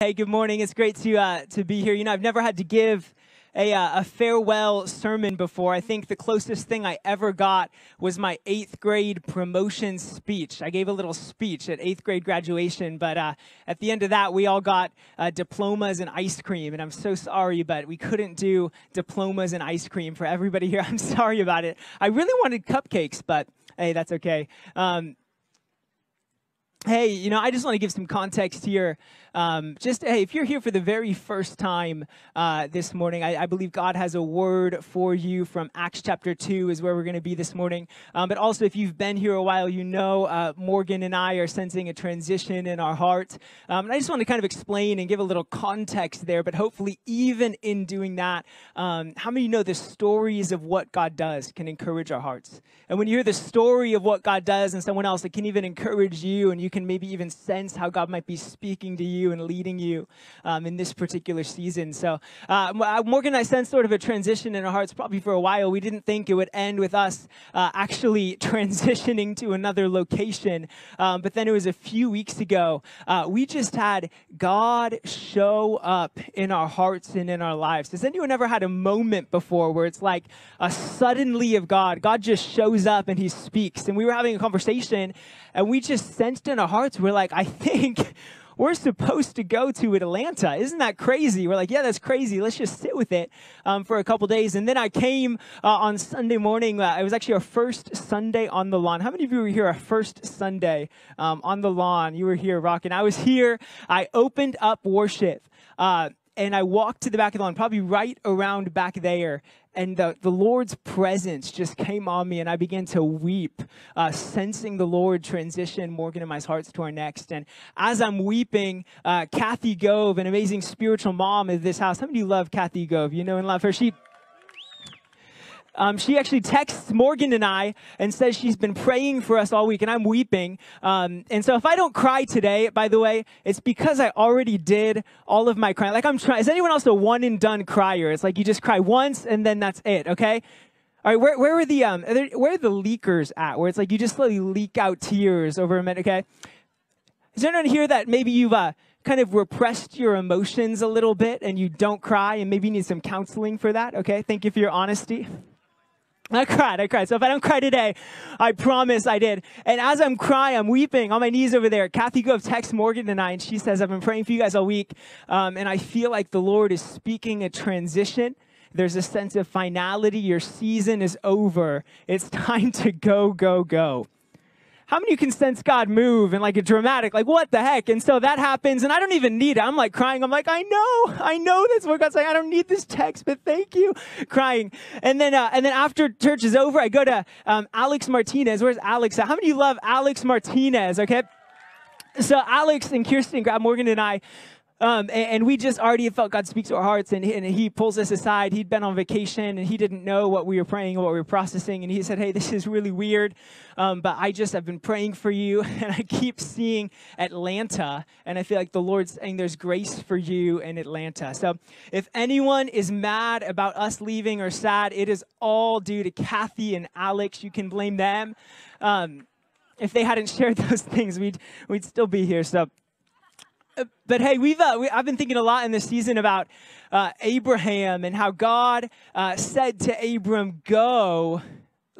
Hey, good morning. It's great to uh, to be here. You know, I've never had to give a, uh, a farewell sermon before. I think the closest thing I ever got was my eighth grade promotion speech. I gave a little speech at eighth grade graduation, but uh, at the end of that, we all got uh, diplomas and ice cream. And I'm so sorry, but we couldn't do diplomas and ice cream for everybody here. I'm sorry about it. I really wanted cupcakes, but hey, that's okay. Um, hey, you know, I just want to give some context here um, just hey, if you're here for the very first time uh, this morning, I, I, believe God has a word for you from Acts chapter 2 is where we're going to be this morning. Um, but also, if you've been here a while, you know uh, Morgan and I are sensing a transition in our heart. Um, and I just want to kind of explain and give a little context there, but hopefully, even in doing that, um, how many know the stories of what God does can encourage our hearts? And when you hear the story of what God does and someone else, it can even encourage you, and you can maybe even sense how God might be speaking to you and leading you um, in this particular season. So, uh, uh, Morgan I sensed sort of a transition in our hearts probably for a while. We didn't think it would end with us uh, actually transitioning to another location. Um, but then it was a few weeks ago, uh, we just had God show up in our hearts and in our lives. Has anyone ever had a moment before where it's like a suddenly of God? God just shows up and he speaks. And we were having a conversation and we just sensed in our hearts, we're like, I think we're supposed to go to Atlanta. Isn't that crazy? We're like, yeah, that's crazy. Let's just sit with it um, for a couple days. And then I came uh, on Sunday morning. Uh, it was actually our first Sunday on the lawn. How many of you were here our first Sunday um, on the lawn? You were here rocking. I was here. I opened up worship. Uh, and I walked to the back of the lawn, probably right around back there, and the, the Lord's presence just came on me, and I began to weep, uh, sensing the Lord transition Morgan and my hearts to our next. And as I'm weeping, uh, Kathy Gove, an amazing spiritual mom of this house. How many of you love Kathy Gove? You know and love her. She um, she actually texts Morgan and I and says she's been praying for us all week, and I'm weeping. Um, and so if I don't cry today, by the way, it's because I already did all of my crying. Like I'm trying. Is anyone else a one and done crier? It's like you just cry once and then that's it. Okay. All right, where, where are the um, there, where are the leakers at? Where it's like you just slowly leak out tears over a minute. Okay, is there anyone here that maybe you've uh, kind of repressed your emotions a little bit and you don't cry and maybe you need some counseling for that? Okay, thank you for your honesty. I cried, I cried. So if I don't cry today, I promise I did. And as I'm crying, I'm weeping on my knees over there. Kathy Gove texts Morgan tonight, and she says, I've been praying for you guys all week, um, and I feel like the Lord is speaking a transition. There's a sense of finality. Your season is over. It's time to go, go, go how many can sense God move and like a dramatic, like what the heck? And so that happens, and I don't even need it. I'm like crying. I'm like, I know, I know that's what God's saying. I don't need this text, but thank you, crying. And then, uh, and then after church is over, I go to um, Alex Martinez. Where's Alex? How many love Alex Martinez? Okay. So Alex and Kirsten, Grab Morgan, and I um, and, and, we just already felt God speaks to our hearts, and, and He pulls us aside. He'd been on vacation, and He didn't know what we were praying, what we were processing, and He said, "Hey, this is really weird, um, but I just have been praying for you, and I keep seeing Atlanta, and I feel like the Lord's saying there's grace for you in Atlanta. So, if anyone is mad about us leaving or sad, it is all due to Kathy and Alex. You can blame them. Um, if they hadn't shared those things, we'd we'd still be here. So." But hey, we've uh, we, I've been thinking a lot in this season about uh, Abraham and how God uh, said to Abram, "Go."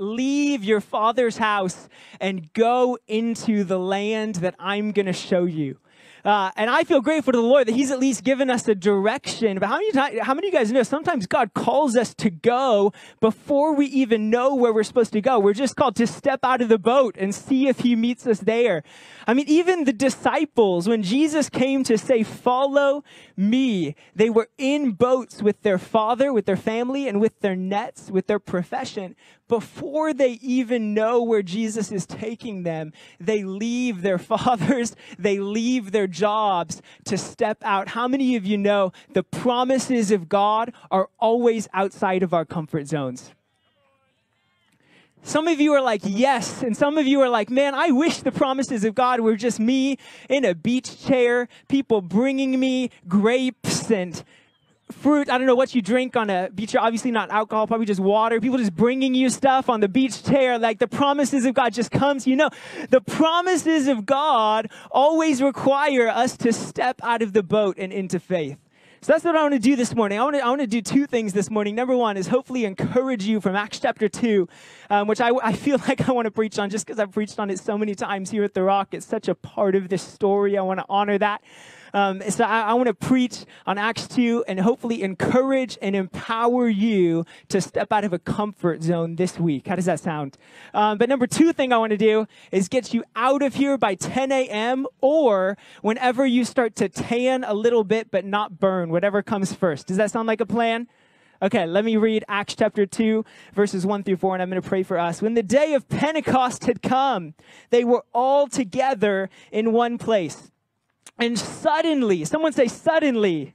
Leave your father's house and go into the land that I'm going to show you. Uh, and I feel grateful to the Lord that He's at least given us a direction. But how many, how many of you guys know sometimes God calls us to go before we even know where we're supposed to go? We're just called to step out of the boat and see if He meets us there. I mean, even the disciples, when Jesus came to say, Follow me, they were in boats with their father, with their family, and with their nets, with their profession. Before they even know where Jesus is taking them, they leave their fathers, they leave their jobs to step out. How many of you know the promises of God are always outside of our comfort zones? Some of you are like, yes. And some of you are like, man, I wish the promises of God were just me in a beach chair, people bringing me grapes and fruit. I don't know what you drink on a beach. Obviously not alcohol, probably just water. People just bringing you stuff on the beach chair. Like the promises of God just comes. You know, the promises of God always require us to step out of the boat and into faith. So that's what I want to do this morning. I want to, I want to do two things this morning. Number one is hopefully encourage you from Acts chapter 2, um, which I, I feel like I want to preach on just because I've preached on it so many times here at The Rock. It's such a part of this story. I want to honor that. Um, so I, I want to preach on Acts 2 and hopefully encourage and empower you to step out of a comfort zone this week. How does that sound? Um, but number two thing I want to do is get you out of here by 10 a.m. or whenever you start to tan a little bit but not burn, whatever comes first. Does that sound like a plan? Okay, let me read Acts chapter 2, verses 1 through 4, and I'm going to pray for us. When the day of Pentecost had come, they were all together in one place. And suddenly, someone say, suddenly,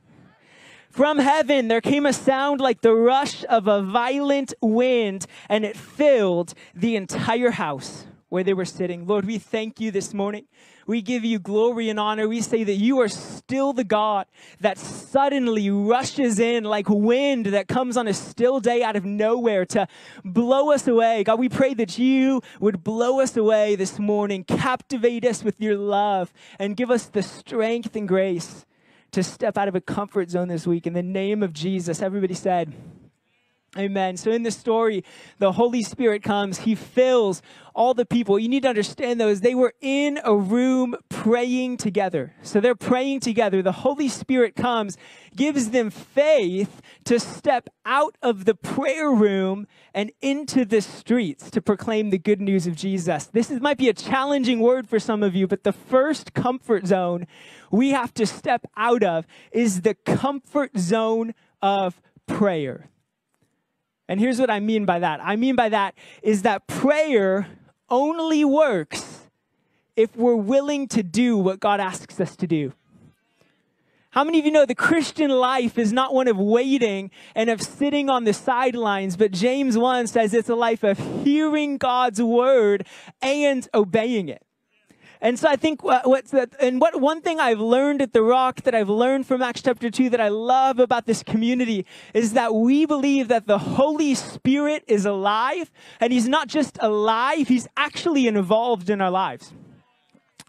from heaven there came a sound like the rush of a violent wind, and it filled the entire house where they were sitting. Lord, we thank you this morning. We give you glory and honor. We say that you are still the God that suddenly rushes in like wind that comes on a still day out of nowhere to blow us away. God, we pray that you would blow us away this morning, captivate us with your love, and give us the strength and grace to step out of a comfort zone this week. In the name of Jesus, everybody said, Amen. So in this story, the Holy Spirit comes. He fills all the people. You need to understand though, is they were in a room praying together. So they're praying together. The Holy Spirit comes, gives them faith to step out of the prayer room and into the streets to proclaim the good news of Jesus. This is, might be a challenging word for some of you, but the first comfort zone we have to step out of is the comfort zone of prayer. And here's what I mean by that I mean by that is that prayer only works if we're willing to do what God asks us to do. How many of you know the Christian life is not one of waiting and of sitting on the sidelines, but James 1 says it's a life of hearing God's word and obeying it. And so I think what's that, and what one thing I've learned at the Rock that I've learned from Acts chapter 2 that I love about this community is that we believe that the Holy Spirit is alive, and He's not just alive, He's actually involved in our lives.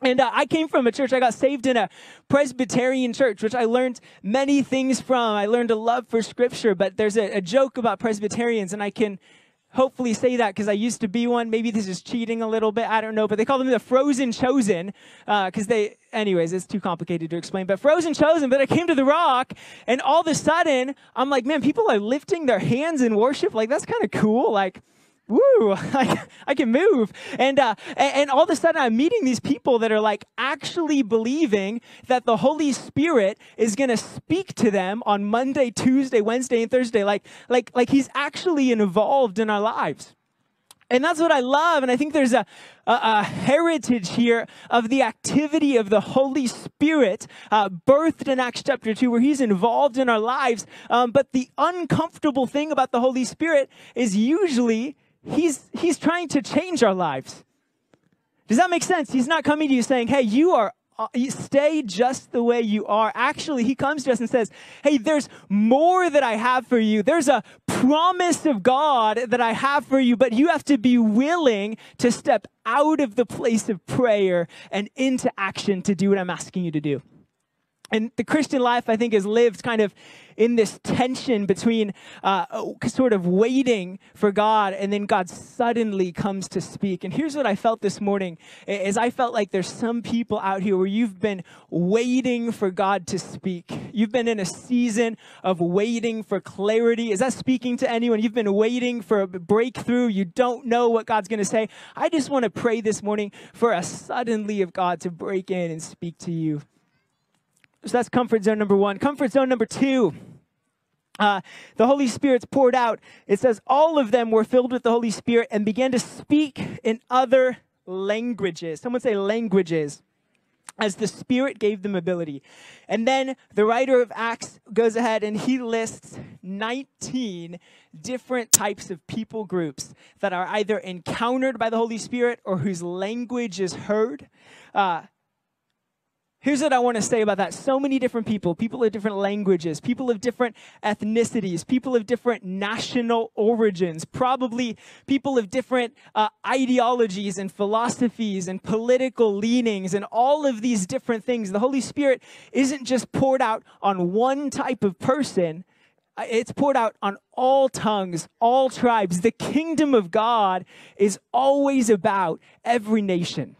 And uh, I came from a church, I got saved in a Presbyterian church, which I learned many things from. I learned a love for scripture, but there's a, a joke about Presbyterians, and I can hopefully say that because I used to be one. Maybe this is cheating a little bit. I don't know. But they call them the frozen chosen because uh, they, anyways, it's too complicated to explain. But frozen chosen. But I came to the rock and all of a sudden I'm like, man, people are lifting their hands in worship. Like, that's kind of cool. Like, woo, I, I can move. And, uh, and, and all of a sudden I'm meeting these people that are like actually believing that the Holy Spirit is going to speak to them on Monday, Tuesday, Wednesday, and Thursday. Like, like, like he's actually involved in our lives. And that's what I love. And I think there's a, a, a heritage here of the activity of the Holy Spirit uh, birthed in Acts chapter 2, where he's involved in our lives. Um, but the uncomfortable thing about the Holy Spirit is usually he's, he's trying to change our lives. Does that make sense? He's not coming to you saying, hey, you are uh, stay just the way you are. Actually, he comes to us and says, Hey, there's more that I have for you. There's a promise of God that I have for you, but you have to be willing to step out of the place of prayer and into action to do what I'm asking you to do. And the Christian life, I think, is lived kind of in this tension between uh, sort of waiting for God and then God suddenly comes to speak. And here's what I felt this morning is I felt like there's some people out here where you've been waiting for God to speak. You've been in a season of waiting for clarity. Is that speaking to anyone? You've been waiting for a breakthrough. You don't know what God's going to say. I just want to pray this morning for a suddenly of God to break in and speak to you. So that's comfort zone number one. Comfort zone number two. Uh, the Holy Spirit's poured out. It says all of them were filled with the Holy Spirit and began to speak in other languages. Someone say languages. As the Spirit gave them ability. And then the writer of Acts goes ahead and he lists 19 different types of people groups that are either encountered by the Holy Spirit or whose language is heard. Uh, Here's what I want to say about that. So many different people, people of different languages, people of different ethnicities, people of different national origins, probably people of different uh, ideologies and philosophies and political leanings and all of these different things. The Holy Spirit isn't just poured out on one type of person, uh, it's poured out on all tongues, all tribes. The kingdom of God is always about every nation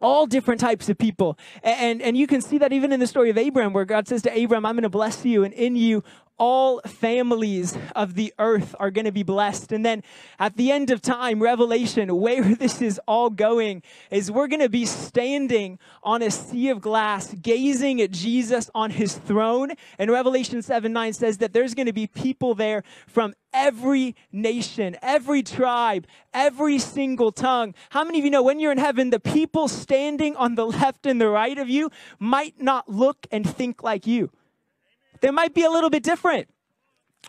all different types of people. And, and you can see that even in the story of Abraham, where God says to Abraham, I'm going to bless you, and in you all families of the earth are going to be blessed. And then at the end of time, Revelation, where this is all going, is we're going to be standing on a sea of glass, gazing at Jesus on his throne. And Revelation 7 9 says that there's going to be people there from every nation, every tribe, every single tongue. How many of you know when you're in heaven, the people standing on the left and the right of you might not look and think like you? They might be a little bit different.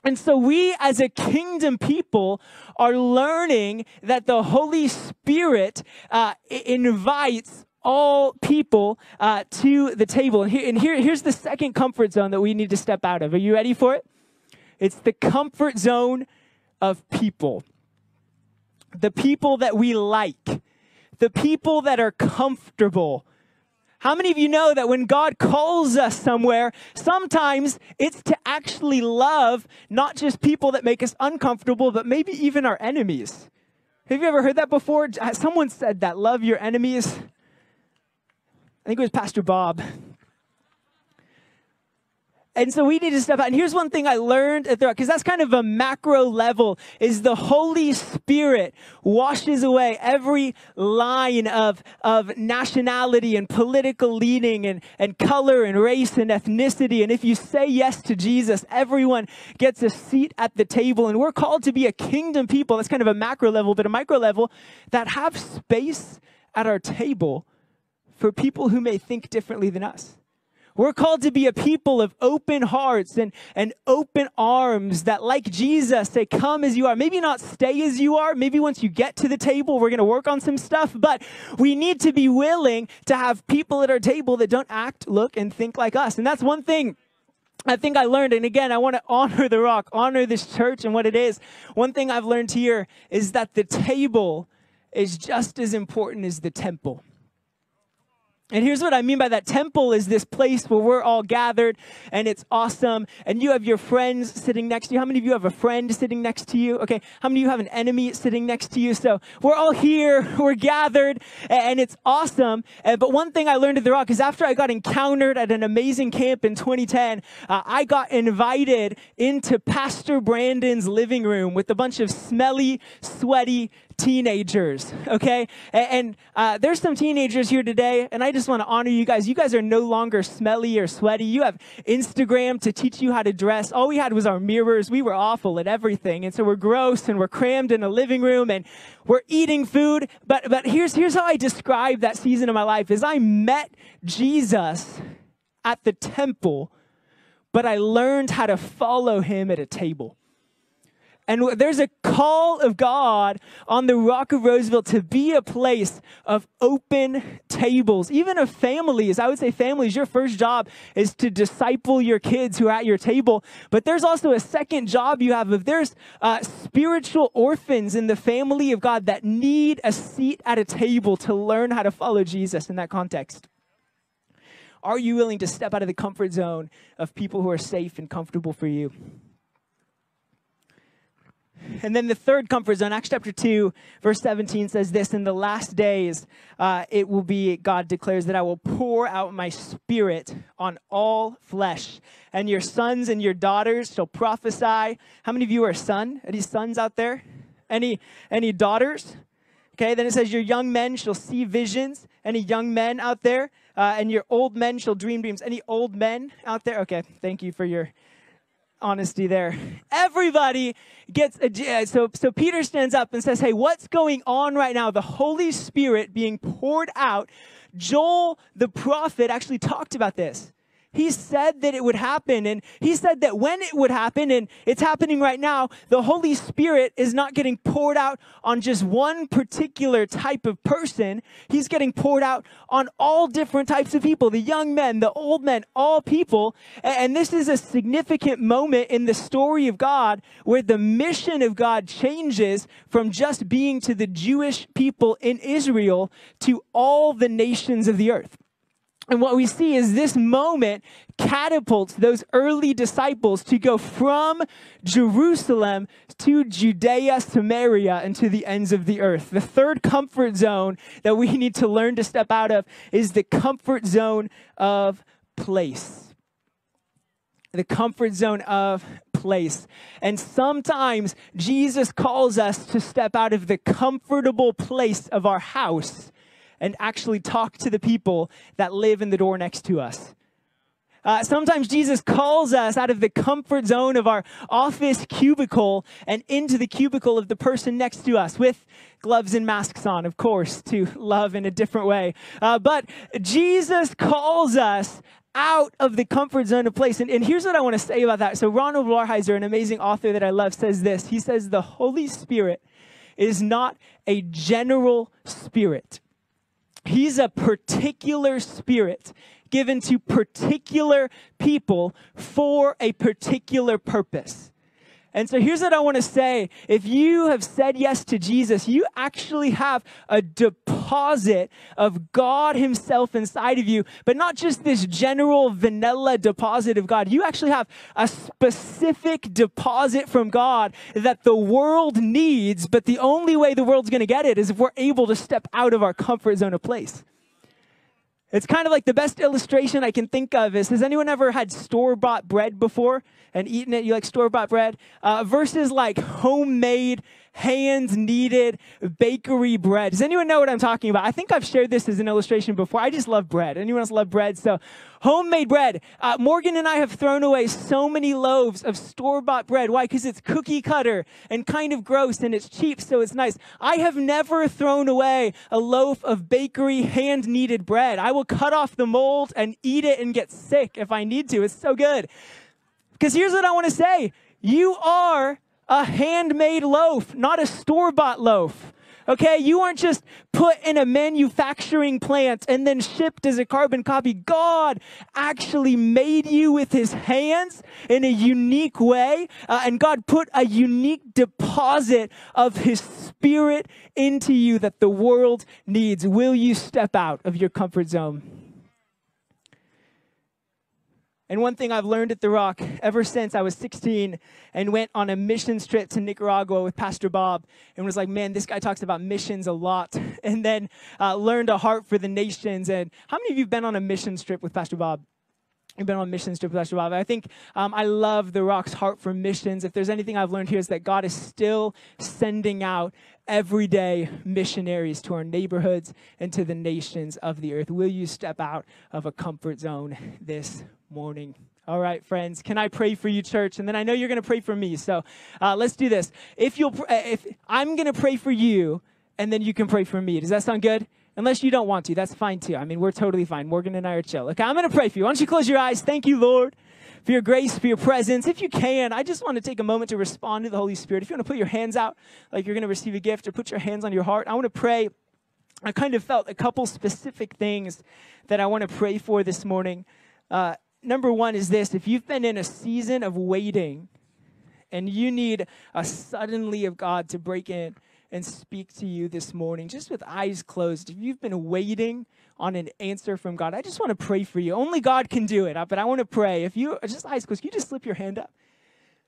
And so we as a kingdom people are learning that the Holy Spirit uh, invites all people uh, to the table. And, here, and here, here's the second comfort zone that we need to step out of. Are you ready for it? It's the comfort zone of people. The people that we like, the people that are comfortable how many of you know that when God calls us somewhere, sometimes it's to actually love not just people that make us uncomfortable, but maybe even our enemies? Have you ever heard that before? Someone said that, love your enemies. I think it was Pastor Bob. And so we need to step out. And here's one thing I learned at the because that's kind of a macro level is the Holy Spirit washes away every line of, of nationality and political leaning and, and color and race and ethnicity. And if you say yes to Jesus, everyone gets a seat at the table. And we're called to be a kingdom people. That's kind of a macro level, but a micro level that have space at our table for people who may think differently than us. We're called to be a people of open hearts and, and open arms that, like Jesus, say, Come as you are. Maybe not stay as you are. Maybe once you get to the table, we're going to work on some stuff. But we need to be willing to have people at our table that don't act, look, and think like us. And that's one thing. I think I learned, and again, I want to honor the rock, honor this church and what it is. One thing I've learned here is that the table is just as important as the temple. And here's what I mean by that temple is this place where we're all gathered and it's awesome. And you have your friends sitting next to you. How many of you have a friend sitting next to you? Okay. How many of you have an enemy sitting next to you? So we're all here, we're gathered, and it's awesome. But one thing I learned at the Rock is after I got encountered at an amazing camp in 2010, uh, I got invited into Pastor Brandon's living room with a bunch of smelly, sweaty teenagers, okay? And, uh, there's some teenagers here today, and I just want to honor you guys. You guys are no longer smelly or sweaty. You have Instagram to teach you how to dress. All we had was our mirrors. We were awful at everything, and so we're gross and we're crammed in a living room and we're eating food. But but here's here's how I describe that season of my life: is I met Jesus at the temple, but I learned how to follow him at a table. And there's a call of God on the Rock of Roseville to be a place of open tables, even of families. I would say families, your first job is to disciple your kids who are at your table. But there's also a second job you have if there's uh, spiritual orphans in the family of God that need a seat at a table to learn how to follow Jesus in that context. Are you willing to step out of the comfort zone of people who are safe and comfortable for you? And then the third comfort zone, Acts chapter 2, verse 17 says this In the last days, uh, it will be, God declares, that I will pour out my spirit on all flesh, and your sons and your daughters shall prophesy. How many of you are a son? Any sons out there? Any, any daughters? Okay, then it says, Your young men shall see visions. Any young men out there? Uh, and your old men shall dream dreams. Any old men out there? Okay, thank you for your honesty there. Everybody gets uh, a, uh, so so Peter stands up and says, "Hey, what's going on right now? The Holy Spirit being poured out." Joel the prophet actually talked about this. He said that it would happen. And he said that when it would happen, and it's happening right now, the Holy Spirit is not getting poured out on just one particular type of person. He's getting poured out on all different types of people the young men, the old men, all people. And this is a significant moment in the story of God where the mission of God changes from just being to the Jewish people in Israel to all the nations of the earth. And what we see is this moment catapults those early disciples to go from Jerusalem to Judea, Samaria, and to the ends of the earth. The third comfort zone that we need to learn to step out of is the comfort zone of place. The comfort zone of place. And sometimes Jesus calls us to step out of the comfortable place of our house and actually talk to the people that live in the door next to us. Uh, sometimes Jesus calls us out of the comfort zone of our office cubicle and into the cubicle of the person next to us with gloves and masks on, of course, to love in a different way. Uh, but Jesus calls us out of the comfort zone of place. And, and here's what I want to say about that. So, Ronald Rolheiser, an amazing author that I love, says this He says, The Holy Spirit is not a general spirit. He's a particular spirit given to particular people for a particular purpose. And so here's what I want to say. If you have said yes to Jesus, you actually have a deposit of God Himself inside of you, but not just this general vanilla deposit of God. You actually have a specific deposit from God that the world needs, but the only way the world's going to get it is if we're able to step out of our comfort zone of place. It's kind of like the best illustration I can think of is has anyone ever had store bought bread before and eaten it? You like store bought bread? Uh, versus like homemade hands kneaded bakery bread. Does anyone know what I'm talking about? I think I've shared this as an illustration before. I just love bread. Anyone else love bread? So, homemade bread. Uh, Morgan and I have thrown away so many loaves of store bought bread. Why? Because it's cookie cutter and kind of gross and it's cheap, so it's nice. I have never thrown away a loaf of bakery hand kneaded bread. I will cut off the mold and eat it and get sick if I need to. It's so good. Because here's what I want to say you are a handmade loaf, not a store bought loaf. Okay, you aren't just put in a manufacturing plant and then shipped as a carbon copy. God actually made you with his hands in a unique way, uh, and God put a unique deposit of his spirit into you that the world needs. Will you step out of your comfort zone? And one thing I've learned at The Rock ever since I was 16 and went on a missions trip to Nicaragua with Pastor Bob and was like, man, this guy talks about missions a lot. And then uh, learned a heart for the nations. And how many of you have been on a mission trip with Pastor Bob? You've been on a missions trip with Pastor Bob. I think um, I love The Rock's heart for missions. If there's anything I've learned here is that God is still sending out everyday missionaries to our neighborhoods and to the nations of the earth. Will you step out of a comfort zone this morning. All right, friends, can I pray for you, church? And then I know you're going to pray for me. So uh, let's do this. If you'll, uh, if I'm going to pray for you, and then you can pray for me. Does that sound good? Unless you don't want to, that's fine too. I mean, we're totally fine. Morgan and I are chill. Okay, I'm going to pray for you. Why don't you close your eyes? Thank you, Lord, for your grace, for your presence. If you can, I just want to take a moment to respond to the Holy Spirit. If you want to put your hands out like you're going to receive a gift or put your hands on your heart, I want to pray. I kind of felt a couple specific things that I want to pray for this morning. Uh, number one is this if you've been in a season of waiting and you need a suddenly of God to break in and speak to you this morning, just with eyes closed, if you've been waiting on an answer from God, I just want to pray for you. Only God can do it, uh, but I want to pray. If you just eyes closed, you just slip your hand up?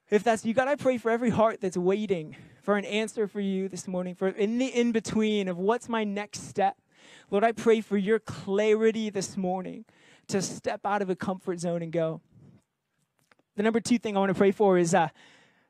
If that's you, God, I pray for every heart that's waiting for an answer for you this morning, for in the in between of what's my next step. Lord, I pray for your clarity this morning to step out of a comfort zone and go. The number two thing I want to pray for is, uh,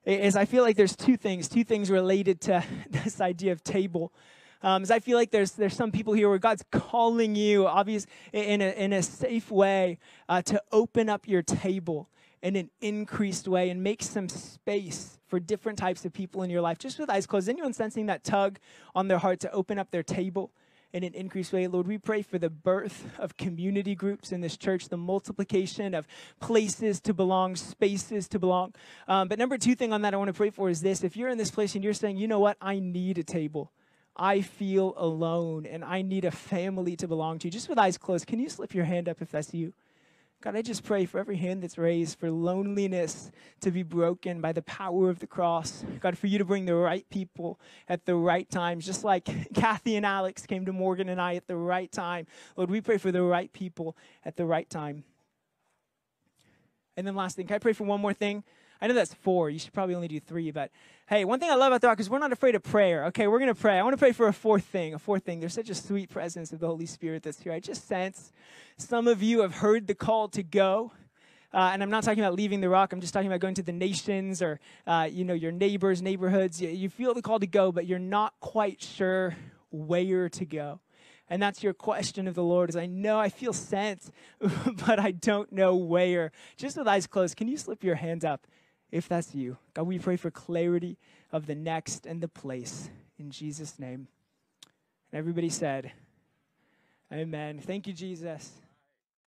is I feel like there's two things, two things related to this idea of table. Um, is I feel like there's there's some people here where God's calling you, obvious in a in a safe way, uh, to open up your table in an increased way and make some space for different types of people in your life. Just with eyes closed, anyone sensing that tug on their heart to open up their table in an increased way. Lord, we pray for the birth of community groups in this church, the multiplication of places to belong, spaces to belong. Um, but number two thing on that I want to pray for is this if you're in this place and you're saying, you know what, I need a table. I feel alone and I need a family to belong to. Just with eyes closed, can you slip your hand up if that's you? God, I just pray for every hand that's raised, for loneliness to be broken by the power of the cross. God, for you to bring the right people at the right times, just like Kathy and Alex came to Morgan and I at the right time. Lord, we pray for the right people at the right time. And then last thing, can I pray for one more thing? I know that's four. You should probably only do three. But hey, one thing I love about the rock is we're not afraid of prayer. Okay, we're going to pray. I want to pray for a fourth thing. A fourth thing. There's such a sweet presence of the Holy Spirit that's here. I just sense some of you have heard the call to go. Uh, and I'm not talking about leaving the rock. I'm just talking about going to the nations or, uh, you know, your neighbors, neighborhoods. You, you feel the call to go, but you're not quite sure where to go. And that's your question of the Lord is I know I feel sent, but I don't know where. Just with eyes closed, can you slip your hands up if that's you. God, we pray for clarity of the next and the place in Jesus' name. And everybody said, Amen. Thank you, Jesus.